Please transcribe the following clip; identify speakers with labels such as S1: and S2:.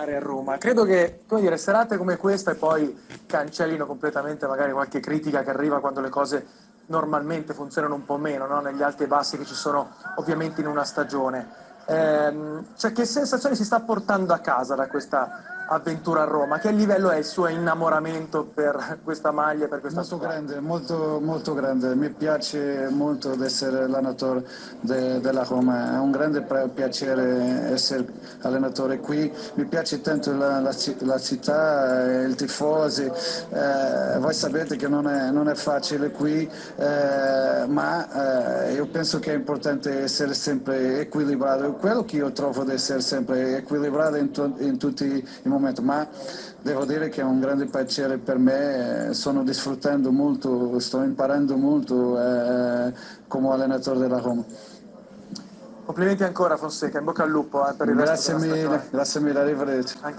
S1: a Roma. Credo che come dire, serate come questa e poi cancellino completamente magari qualche critica che arriva quando le cose normalmente funzionano un po' meno, no? negli alti e bassi che ci sono ovviamente in una stagione. Ehm, cioè, che sensazioni si sta portando a casa da questa avventura a Roma? Che livello è il suo innamoramento per questa maglia, per questa
S2: molto
S1: squadra?
S2: grande, molto, molto grande. Mi piace molto essere allenatore de, della Roma, è un grande piacere essere allenatore qui. Mi piace tanto la, la, la città, il tifosi. Eh, voi sapete che non è, non è facile qui, eh, ma eh, io penso che è importante essere sempre equilibrato. Quello che io trovo di essere sempre equilibrato in, in tutti i momenti, ma devo dire che è un grande piacere per me, sto disfruttando molto, sto imparando molto eh, come allenatore della Roma.
S1: Complimenti ancora Fonseca, in bocca al lupo eh, per il
S2: Grazie
S1: resto della
S2: mille,
S1: stagione.
S2: grazie mille, arrivederci.
S1: Anche